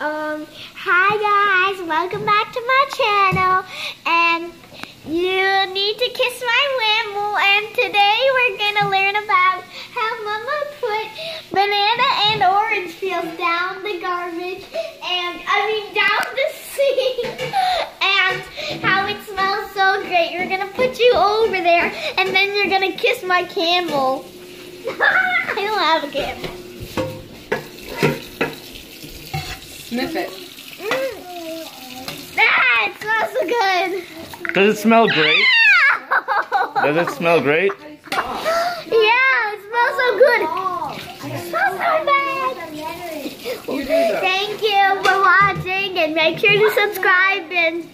Um, hi guys, welcome back to my channel. And you need to kiss my wimble. And today we're gonna learn about how Mama put banana and orange peels down the garbage, and I mean down the sink, and how it smells so great. We're gonna put you over there, and then you're gonna kiss my camel. I don't have a camel. Sniff it. Mm. Ah, it smells so good. Does it smell great? Does it smell great? Yeah, it smells so good. It smells so bad. You do though. Thank you for watching and make sure to subscribe and